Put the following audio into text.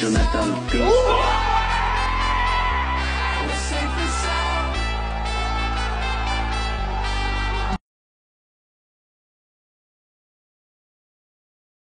Jonathan Klaus.